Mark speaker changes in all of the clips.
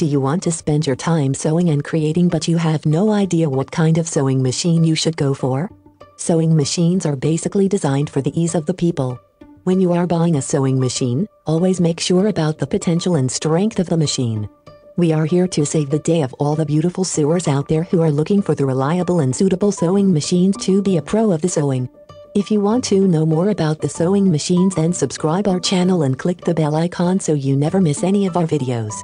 Speaker 1: Do you want to spend your time sewing and creating but you have no idea what kind of sewing machine you should go for? Sewing machines are basically designed for the ease of the people. When you are buying a sewing machine, always make sure about the potential and strength of the machine. We are here to save the day of all the beautiful sewers out there who are looking for the reliable and suitable sewing machines to be a pro of the sewing. If you want to know more about the sewing machines then subscribe our channel and click the bell icon so you never miss any of our videos.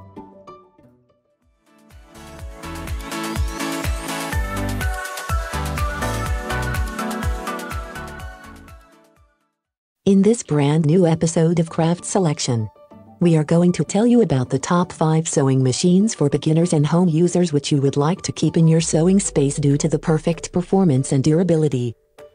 Speaker 1: In this brand new episode of Craft Selection, we are going to tell you about the top 5 sewing machines for beginners and home users which you would like to keep in your sewing space due to the perfect performance and durability.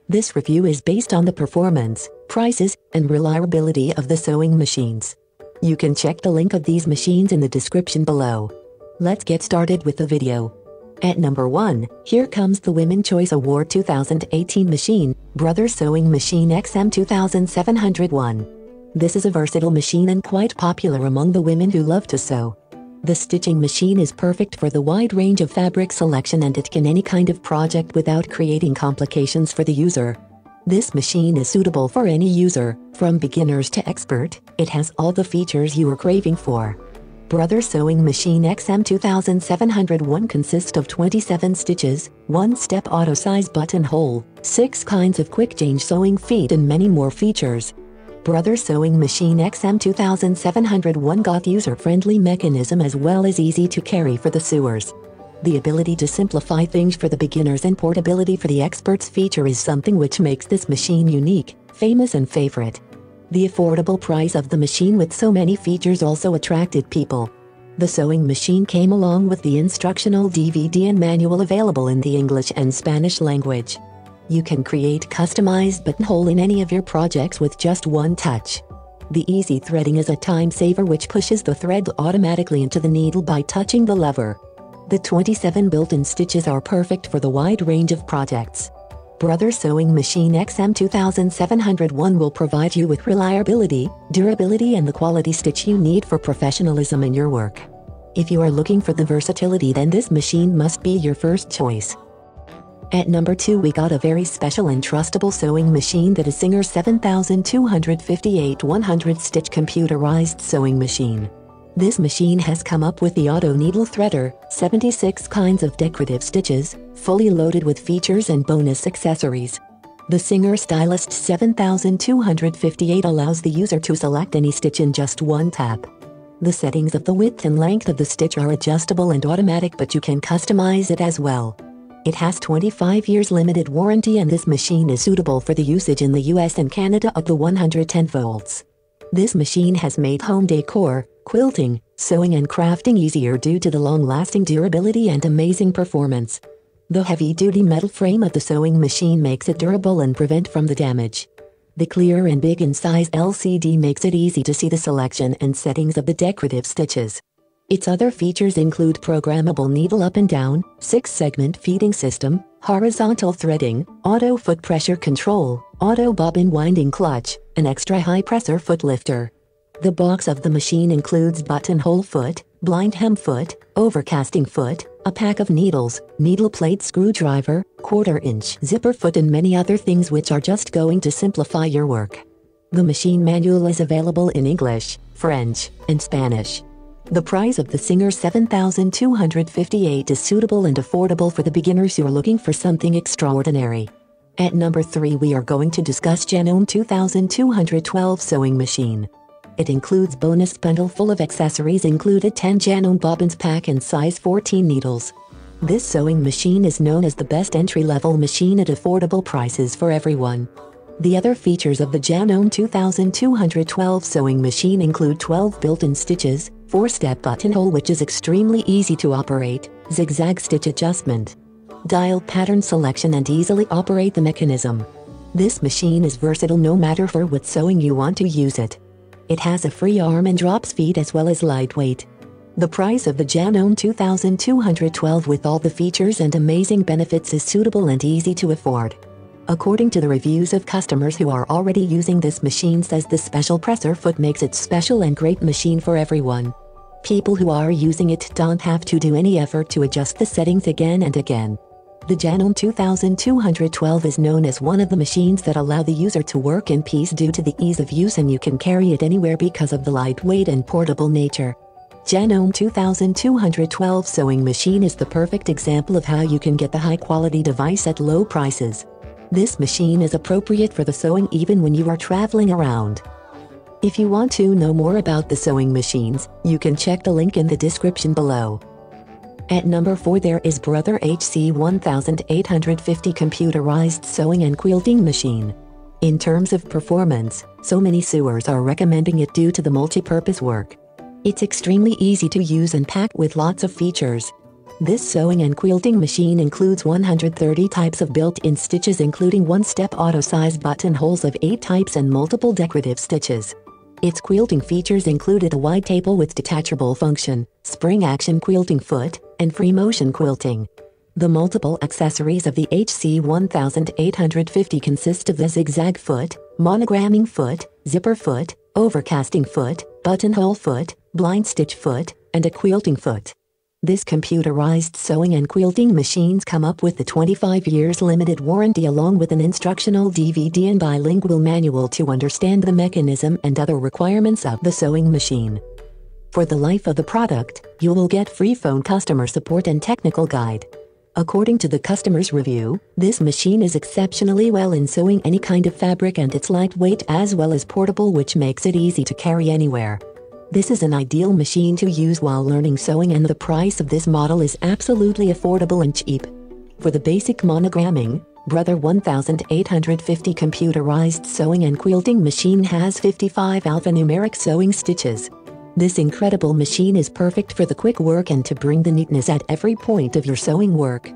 Speaker 1: This review is based on the performance, prices, and reliability of the sewing machines. You can check the link of these machines in the description below. Let's get started with the video. At number 1, here comes the Women Choice Award 2018 machine, Brother Sewing Machine XM 2701. This is a versatile machine and quite popular among the women who love to sew. The stitching machine is perfect for the wide range of fabric selection and it can any kind of project without creating complications for the user. This machine is suitable for any user, from beginners to expert, it has all the features you are craving for. Brother Sewing Machine XM 2701 consists of 27 stitches, 1-step auto-size buttonhole, 6 kinds of quick-change sewing feet and many more features. Brother Sewing Machine XM 2701 got user-friendly mechanism as well as easy to carry for the sewers. The ability to simplify things for the beginners and portability for the experts feature is something which makes this machine unique, famous and favorite. The affordable price of the machine with so many features also attracted people. The sewing machine came along with the instructional DVD and manual available in the English and Spanish language. You can create customized buttonhole in any of your projects with just one touch. The easy threading is a time saver which pushes the thread automatically into the needle by touching the lever. The 27 built-in stitches are perfect for the wide range of projects. Brother Sewing Machine XM 2701 will provide you with reliability, durability and the quality stitch you need for professionalism in your work. If you are looking for the versatility then this machine must be your first choice. At number 2 we got a very special and trustable sewing machine that is Singer 7258 100 stitch computerized sewing machine. This machine has come up with the auto needle threader, 76 kinds of decorative stitches, fully loaded with features and bonus accessories. The Singer Stylist 7258 allows the user to select any stitch in just one tap. The settings of the width and length of the stitch are adjustable and automatic but you can customize it as well. It has 25 years limited warranty and this machine is suitable for the usage in the US and Canada up to 110 volts. This machine has made home decor, quilting, sewing and crafting easier due to the long-lasting durability and amazing performance. The heavy-duty metal frame of the sewing machine makes it durable and prevent from the damage. The clear and big in size LCD makes it easy to see the selection and settings of the decorative stitches. Its other features include programmable needle up and down, 6-segment feeding system, horizontal threading, auto foot pressure control, auto bobbin winding clutch, an extra high pressure foot lifter. The box of the machine includes buttonhole foot, blind hem foot, overcasting foot, a pack of needles, needle plate screwdriver, quarter inch zipper foot and many other things which are just going to simplify your work. The machine manual is available in English, French, and Spanish. The price of the Singer 7258 is suitable and affordable for the beginners who are looking for something extraordinary. At number 3 we are going to discuss Janome 2212 sewing machine. It includes bonus bundle full of accessories included 10 Janome bobbins pack and size 14 needles. This sewing machine is known as the best entry-level machine at affordable prices for everyone. The other features of the Janome 2212 sewing machine include 12 built-in stitches, 4-step buttonhole which is extremely easy to operate, zigzag stitch adjustment, dial pattern selection and easily operate the mechanism. This machine is versatile no matter for what sewing you want to use it. It has a free arm and drops speed as well as lightweight. The price of the Janome 2212 with all the features and amazing benefits is suitable and easy to afford. According to the reviews of customers who are already using this machine says the special presser foot makes it special and great machine for everyone. People who are using it don't have to do any effort to adjust the settings again and again. The Janome 2212 is known as one of the machines that allow the user to work in peace due to the ease of use and you can carry it anywhere because of the lightweight and portable nature. Janome 2212 sewing machine is the perfect example of how you can get the high quality device at low prices. This machine is appropriate for the sewing even when you are traveling around. If you want to know more about the sewing machines, you can check the link in the description below. At number 4 there is Brother HC 1850 computerized sewing and quilting machine. In terms of performance, so many sewers are recommending it due to the multi-purpose work. It's extremely easy to use and packed with lots of features. This sewing and quilting machine includes 130 types of built-in stitches including one-step auto-size buttonholes of 8 types and multiple decorative stitches. Its quilting features included a wide table with detachable function, spring action quilting foot, and free motion quilting. The multiple accessories of the HC 1850 consist of the zigzag foot, monogramming foot, zipper foot, overcasting foot, buttonhole foot, blind stitch foot, and a quilting foot. This computerized sewing and quilting machines come up with the 25 years limited warranty along with an instructional DVD and bilingual manual to understand the mechanism and other requirements of the sewing machine. For the life of the product, you will get free phone customer support and technical guide. According to the customer's review, this machine is exceptionally well in sewing any kind of fabric and it's lightweight as well as portable which makes it easy to carry anywhere. This is an ideal machine to use while learning sewing and the price of this model is absolutely affordable and cheap. For the basic monogramming, Brother 1850 computerized sewing and quilting machine has 55 alphanumeric sewing stitches. This incredible machine is perfect for the quick work and to bring the neatness at every point of your sewing work.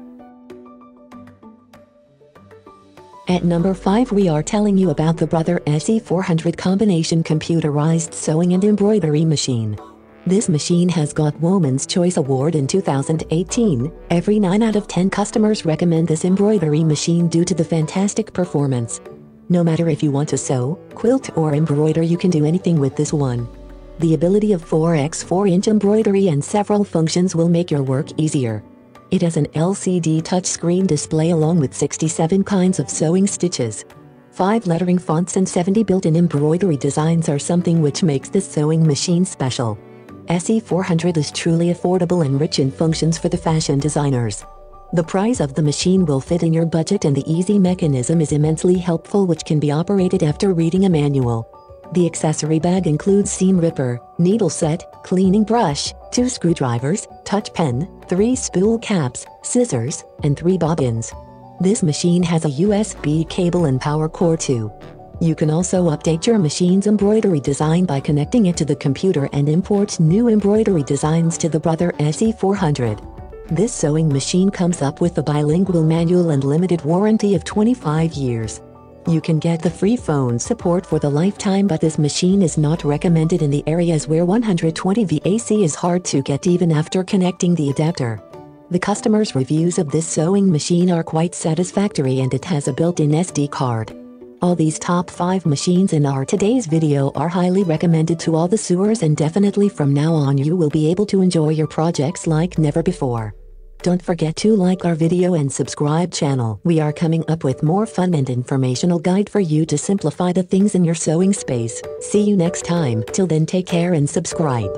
Speaker 1: At number 5 we are telling you about the Brother SE400 combination computerized sewing and embroidery machine. This machine has got Woman's Choice Award in 2018. Every 9 out of 10 customers recommend this embroidery machine due to the fantastic performance. No matter if you want to sew, quilt or embroider you can do anything with this one. The ability of 4x4 inch embroidery and several functions will make your work easier. It has an LCD touchscreen display along with 67 kinds of sewing stitches. 5 lettering fonts and 70 built-in embroidery designs are something which makes this sewing machine special. SE400 is truly affordable and rich in functions for the fashion designers. The price of the machine will fit in your budget and the easy mechanism is immensely helpful which can be operated after reading a manual. The accessory bag includes seam ripper, needle set, cleaning brush, two screwdrivers, touch pen, three spool caps, scissors, and three bobbins. This machine has a USB cable and power cord too. You can also update your machine's embroidery design by connecting it to the computer and import new embroidery designs to the Brother SE400. This sewing machine comes up with a bilingual manual and limited warranty of 25 years. You can get the free phone support for the lifetime but this machine is not recommended in the areas where 120 VAC is hard to get even after connecting the adapter. The customer's reviews of this sewing machine are quite satisfactory and it has a built-in SD card. All these top 5 machines in our today's video are highly recommended to all the sewers and definitely from now on you will be able to enjoy your projects like never before. Don't forget to like our video and subscribe channel. We are coming up with more fun and informational guide for you to simplify the things in your sewing space. See you next time. Till then take care and subscribe.